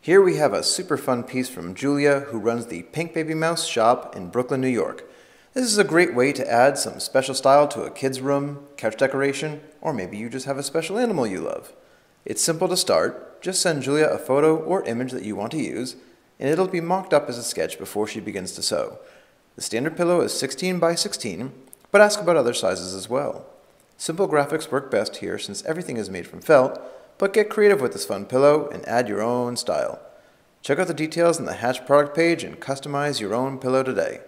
Here we have a super fun piece from Julia, who runs the Pink Baby Mouse shop in Brooklyn, New York. This is a great way to add some special style to a kid's room, couch decoration, or maybe you just have a special animal you love. It's simple to start. Just send Julia a photo or image that you want to use, and it'll be mocked up as a sketch before she begins to sew. The standard pillow is 16 by 16, but ask about other sizes as well. Simple graphics work best here since everything is made from felt, but get creative with this fun pillow and add your own style. Check out the details on the Hatch product page and customize your own pillow today.